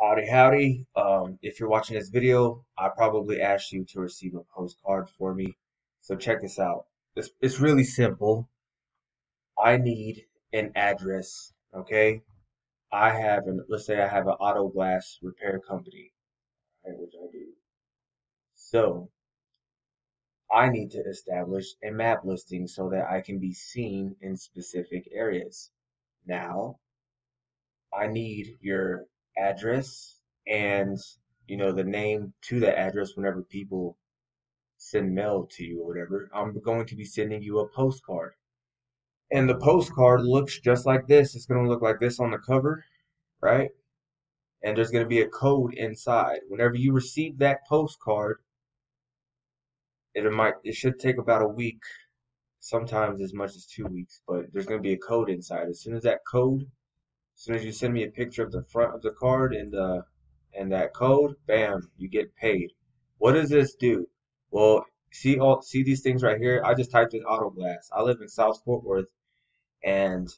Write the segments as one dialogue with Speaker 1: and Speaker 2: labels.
Speaker 1: Howdy, howdy. Um, if you're watching this video, I probably asked you to receive a postcard for me. So check this out. It's, it's really simple. I need an address, okay? I have an, let's say I have an auto glass repair company, right, which I do. So I need to establish a map listing so that I can be seen in specific areas. Now, I need your address and you know the name to the address whenever people send mail to you or whatever. I'm going to be sending you a postcard. And the postcard looks just like this. It's going to look like this on the cover, right? And there's going to be a code inside. Whenever you receive that postcard, it might it should take about a week, sometimes as much as two weeks, but there's going to be a code inside. As soon as that code soon as you send me a picture of the front of the card and the and that code, bam, you get paid. What does this do? Well, see all see these things right here? I just typed in auto glass. I live in South Fort Worth and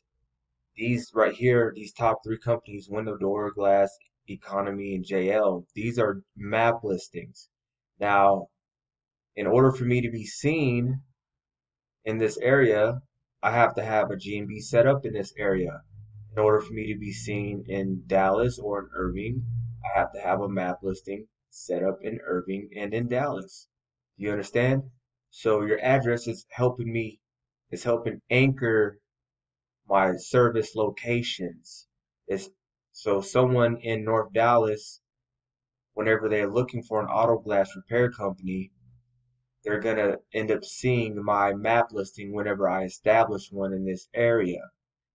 Speaker 1: these right here, these top three companies, Window Door Glass, Economy, and JL, these are map listings. Now, in order for me to be seen in this area, I have to have a GMB set up in this area. In order for me to be seen in Dallas or in Irving, I have to have a map listing set up in Irving and in Dallas. Do you understand? So your address is helping me, is helping anchor my service locations. It's so someone in North Dallas, whenever they're looking for an auto glass repair company, they're gonna end up seeing my map listing whenever I establish one in this area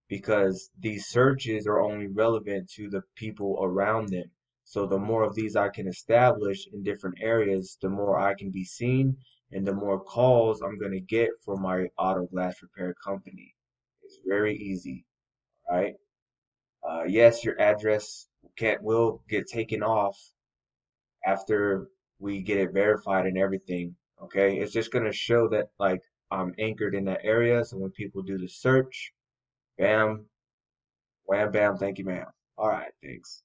Speaker 1: because these searches are only relevant to the people around them. So the more of these I can establish in different areas, the more I can be seen and the more calls I'm going to get for my auto glass repair company. It's very easy, right? Uh, yes, your address can't will get taken off after we get it verified and everything. Okay, it's just going to show that like I'm anchored in that area. So when people do the search, Bam. Wham, bam. Thank you, ma'am. All right. Thanks.